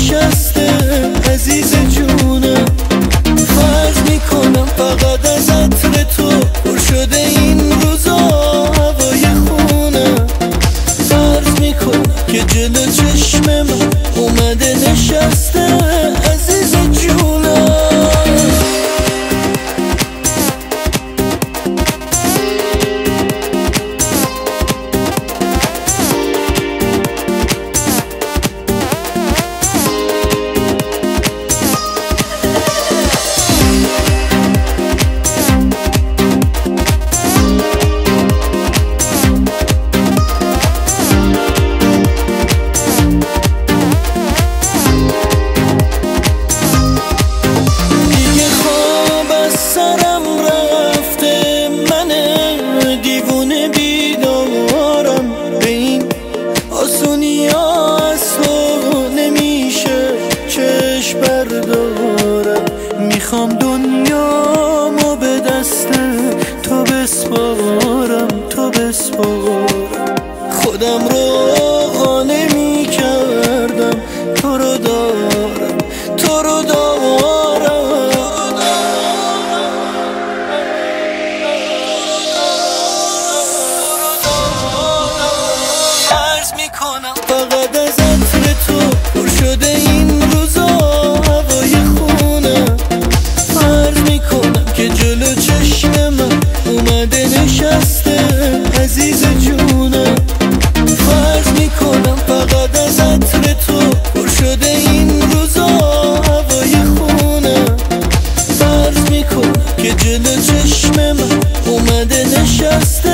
precious. دستش بردارم می‌خوام دنیامو به دست تو بسپارم تو بسپارم. خودم رو قانه می‌کردم تو رو دارم تو رو دارم. نشسته عزیز جونم فرض می‌کنم فقط از عطر تو پر شده این روزا هوای خونه. فرض می‌کنم که جلو چشم من اومده نشسته.